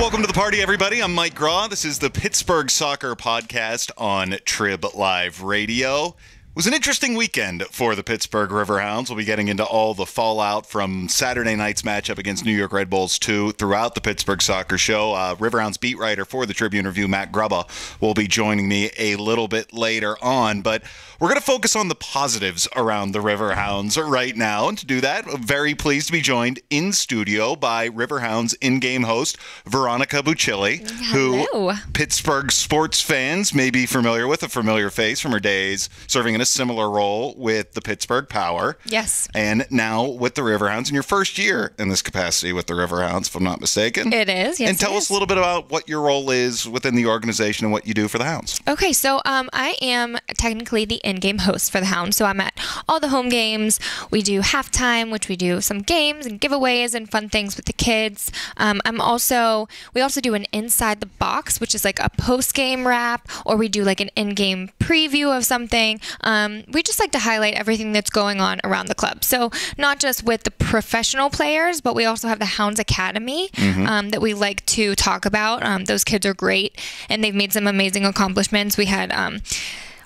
Welcome to the party, everybody. I'm Mike Grau. This is the Pittsburgh Soccer Podcast on Trib Live Radio. It was an interesting weekend for the Pittsburgh Riverhounds. We'll be getting into all the fallout from Saturday night's matchup against New York Red Bulls 2 throughout the Pittsburgh Soccer Show. Uh, Riverhounds beat writer for the Tribune Review, Matt Grubba, will be joining me a little bit later on. But we're going to focus on the positives around the Riverhounds right now. And to do that, I'm very pleased to be joined in studio by Riverhounds in game host, Veronica Buccilli, Hello. who Pittsburgh sports fans may be familiar with, a familiar face from her days serving in a similar role with the Pittsburgh Power. Yes. And now with the Riverhounds in your first year in this capacity with the Riverhounds, if I'm not mistaken. It is, yes, And tell us is. a little bit about what your role is within the organization and what you do for the Hounds. Okay, so um, I am technically the in-game host for the Hounds. So I'm at all the home games. We do halftime, which we do some games and giveaways and fun things with the kids. Um, I'm also we also do an inside the box, which is like a post-game wrap, or we do like an in-game preview of something. Um, we just like to highlight everything that's going on around the club. So not just with the professional players, but we also have the Hounds Academy um, that we like to talk about. Um, those kids are great, and they've made some amazing accomplishments. We had. Um,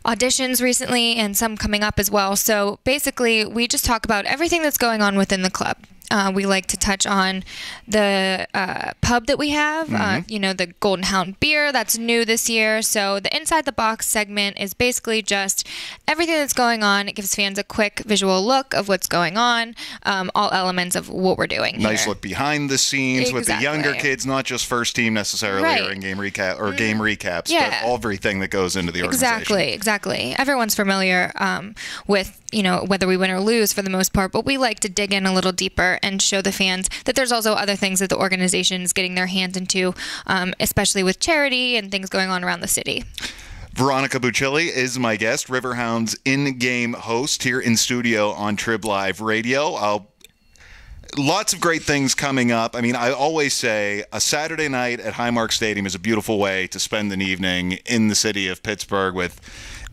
auditions recently and some coming up as well. So basically, we just talk about everything that's going on within the club. Uh, we like to touch on the uh, pub that we have, uh, you know, the Golden Hound beer that's new this year. So the Inside the Box segment is basically just everything that's going on. It gives fans a quick visual look of what's going on, um, all elements of what we're doing. Nice here. look behind the scenes with the younger kids, not just first team necessarily Right. Mm. or in game recap or game recaps, Yeah. but everything that goes into the organization. Exactly, exactly. Everyone's familiar um, with you know whether we win or lose for the most part, but we like to dig in a little deeper and show the fans that there's also other things that the organization is getting their hands into, um, especially with charity and things going on around the city. Veronica Buccilli is my guest, Riverhounds in-game host here in studio on Trib Live Radio. I'll lots of great things coming up. I mean, I always say a Saturday night at Highmark Stadium is a beautiful way to spend an evening in the city of Pittsburgh with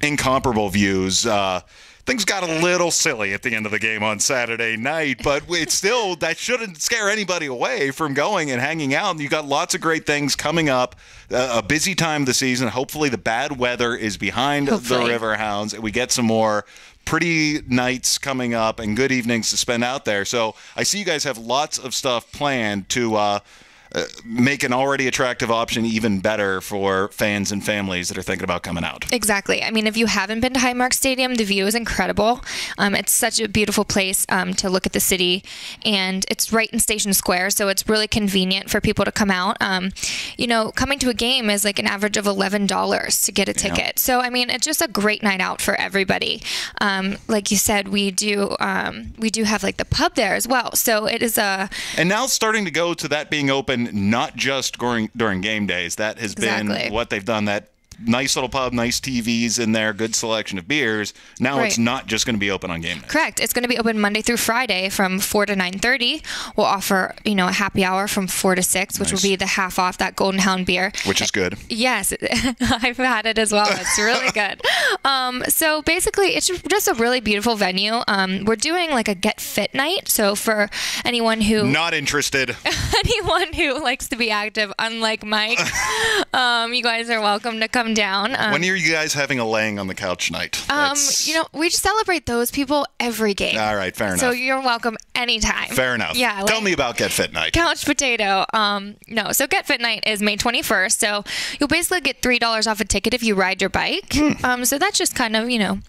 incomparable views. Uh, things got a little silly at the end of the game on Saturday night, but it's still that shouldn't scare anybody away from going and hanging out. You got lots of great things coming up. Uh, a busy time of the season. Hopefully, the bad weather is behind Hopefully. the Riverhounds, and we get some more pretty nights coming up and good evenings to spend out there. So I see you guys have lots of stuff planned to uh, uh, make an already attractive option even better for fans and families that are thinking about coming out. Exactly. I mean, if you haven't been to Highmark Stadium, the view is incredible. Um, it's such a beautiful place um, to look at the city, and it's right in Station Square, so it's really convenient for people to come out. Um, you know, coming to a game is like an average of eleven dollars to get a ticket. So I mean, it's just a great night out for everybody. Um, like you said, we do um, we do have like the pub there as well. So it is a And now starting to go to that being open not just during during game days. That has Exactly. been what they've done. That nice little pub, nice TVs in there, good selection of beers. Now it's not just going to be open on game night. Correct. It's going to be open Monday through Friday from 4 to 9:30. We'll offer, you know, a happy hour from 4 to 6, which Nice. will be the half off that Golden Hound beer. Which is good. Yes, I've had it as well. It's really good. Um, so basically, it's just a really beautiful venue. Um, we're doing like a get fit night. So for anyone who Not interested. anyone who likes to be active, unlike Mike, um, you guys are welcome to come down. Um, when are you guys having a laying on the couch night? um, you know, we just celebrate those people every game. All right, fair enough. So you're welcome anytime. Fair enough. Yeah. Tell me about Get Fit Night. Couch potato. Um, no. So Get Fit Night is May 21st. So you'll basically get three dollars off a ticket if you ride your bike. Hmm. Um, so that's just kind of you know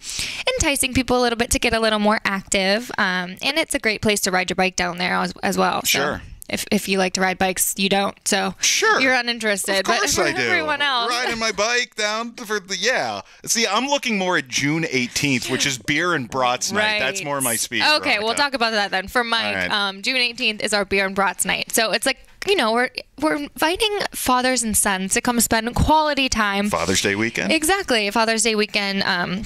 enticing people a little bit to get a little more active. Um, and it's a great place to ride your bike down there as, as well. So Sure. If, if you like to ride bikes, you don't. So Sure. you're uninterested. Of course but I do. everyone else, Riding my bike down for the yeah. See, I'm looking more at June 18th, which is beer and brats night. That's more my speed. Okay, we'll talk about that then. For Mike, right. um, June 18th is our beer and brats night. So it's like you know we're we're inviting fathers and sons to come spend quality time. Father's Day weekend. Exactly, Father's Day weekend. Um,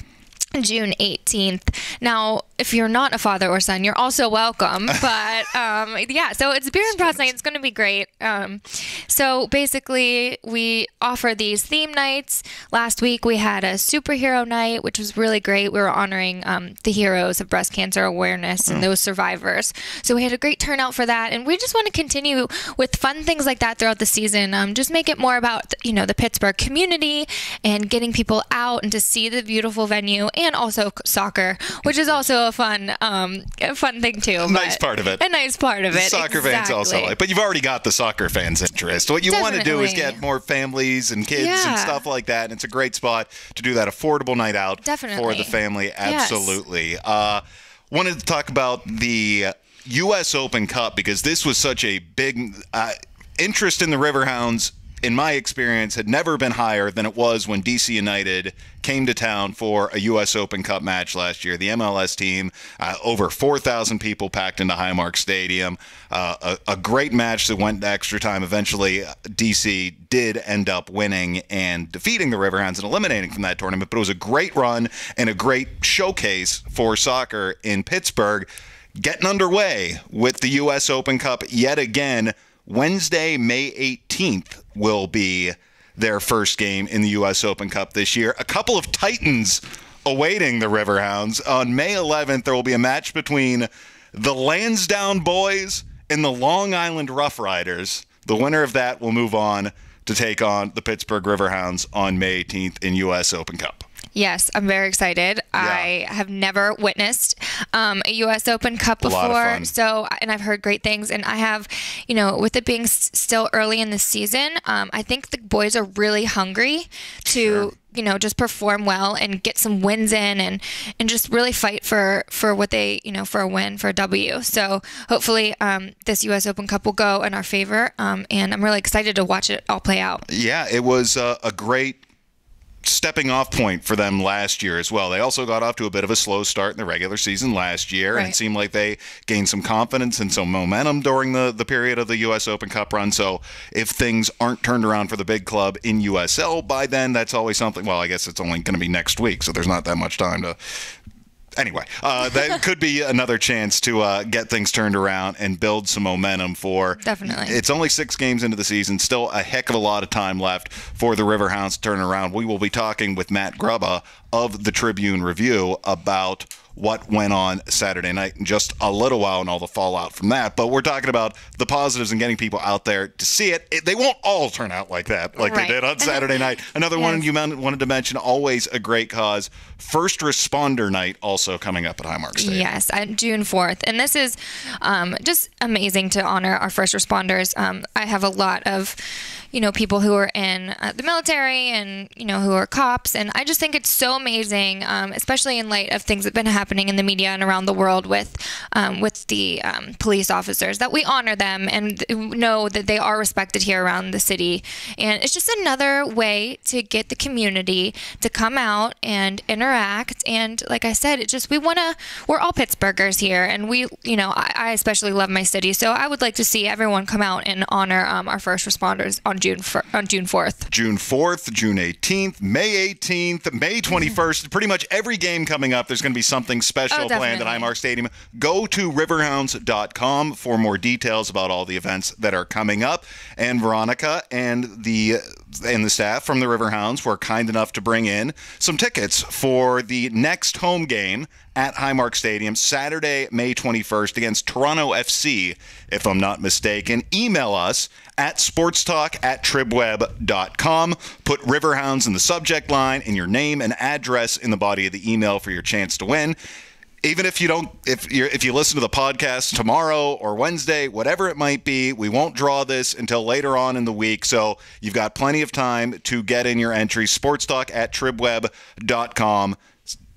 June 18th. Now, if you're not a father or son, you're also welcome. But um, yeah, so it's beer and Bros night. It's going to be great. Um, so basically, we offer these theme nights. Last week we had a superhero night, which was really great. We were honoring um, the heroes of breast cancer awareness and those survivors. So we had a great turnout for that, and we just want to continue with fun things like that throughout the season. Um, just make it more about you know the Pittsburgh community and getting people out and to see the beautiful venue and also soccer, which is also a fun, um, a fun thing too. A nice part of it. A nice part of it. Soccer fans also like, but you've already got the soccer fans' interest. What you want to do is get more families and kids Yeah. and stuff like that. And it's a great spot to do that affordable night out for the family. Absolutely. Yes. Uh, wanted to talk about the U.S. Open Cup because this was such a big uh, interest in the Riverhounds. In my experience, had never been higher than it was when DC United came to town for a U.S. Open Cup match last year. The MLS team, uh, over 4,000 people packed into Highmark Stadium. Uh, a, a great match that went extra time. Eventually, uh, DC did end up winning and defeating the Riverhounds and eliminating from that tournament. But it was a great run and a great showcase for soccer in Pittsburgh. Getting underway with the U.S. Open Cup yet again. Wednesday, May 18th, will be their first game in the U.S. Open Cup this year. A couple of Titans awaiting the Riverhounds. On May 11th, there will be a match between the Lansdowne Bhoys and the Long Island Rough Riders. The winner of that will move on to take on the Pittsburgh Riverhounds on May 18th in U.S. Open Cup. Yes, I'm very excited. I have never witnessed um, a U.S. Open Cup A lot of before, so and I've heard great things. And I have, you know, with it being s- still early in the season, um, I think the boys are really hungry to. You know, just perform well and get some wins in, and and just really fight for for what they you know for a win for a W. So hopefully, um, this U.S. Open Cup will go in our favor, um, and I'm really excited to watch it all play out. Yeah, it was uh, a great stepping off point for them last year as well. They also got off to a bit of a slow start in the regular season last year, and it seemed like they gained some confidence and some momentum during the, the period of the U.S. Open Cup run. So if things aren't turned around for the big club in USL by then, that's always something. Well, I guess it's only going to be next week, so there's not that much time to anyway, uh, that could be another chance to uh, get things turned around and build some momentum for. Definitely. It's only six games into the season, still a heck of a lot of time left for the Riverhounds to turn around. We will be talking with Matt Grubba of the Tribune Review about what went on Saturday night in just a little while and all the fallout from that. But we're talking about the positives and getting people out there to see it. it they won't all turn out like that, like Right. they did on Saturday night. Another one you wanted to mention, always a great cause. First Responder Night also coming up at Highmark Stadium. Yes, on June 4th. And this is um, just amazing to honor our first responders. Um, I have a lot of, you know, people who are in uh, the military and, you know, who are cops. And I just think it's so amazing, um, especially in light of things that have been happening in the media and around the world with, um, with the um, police officers, that we honor them and know that they are respected here around the city. And it's just another way to get the community to come out and interact. And like I said, it just, we want to, we're all Pittsburghers here. And we, you know, I, I especially love my city. So I would like to see everyone come out and honor um, our first responders on June, fir- on June 4th. June 4th, June 18th, May 18th, May 21st. Pretty much every game coming up, there's going to be something special Oh, planned at. Highmark Stadium. Go to riverhounds.com for more details about all the events that are coming up. And Veronica and the and the staff from the Riverhounds were kind enough to bring in some tickets for the next home game at Highmark Stadium, Saturday, May 21st against Toronto FC, if I'm not mistaken. Email us at sportstalk at tribweb.com. Put Riverhounds in the subject line and your name and address in the body of the email for your chance to win. Even if you don't, if you if you listen to the podcast tomorrow or Wednesday, whatever it might be, we won't draw this until later on in the week. So you've got plenty of time to get in your entry. Sportstalk at tribweb.com.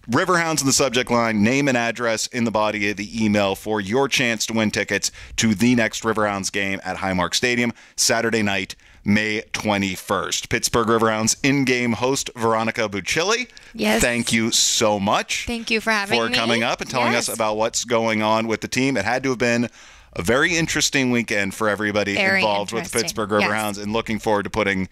Riverhounds in the subject line, name and address in the body of the email for your chance to win tickets to the next Riverhounds game at Highmark Stadium, Saturday night, May 21st. Pittsburgh Riverhounds in game host Veronica Buccilli. Yes. Thank you so much Thank you for having me. for me. coming up and telling Yes. us about what's going on with the team. It had to have been a very interesting weekend for everybody Very involved with the. Pittsburgh Yes. Riverhounds and looking forward to putting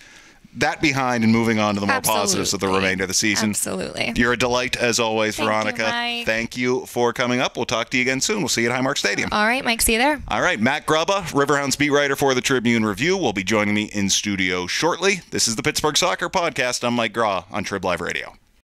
that behind and moving on to the more Absolutely. positives of the remainder of the season. Absolutely. You're a delight as always, Thank Veronica. Mike. Thank you for coming up. We'll talk to you again soon. We'll see you at Highmark Stadium. All right, Mike, see you there. All right, Matt Grubba, Riverhounds beat writer for the Tribune Review, will be joining me in studio shortly. This is the Pittsburgh Soccer Podcast. I'm Mike Grau on Trib Live Radio.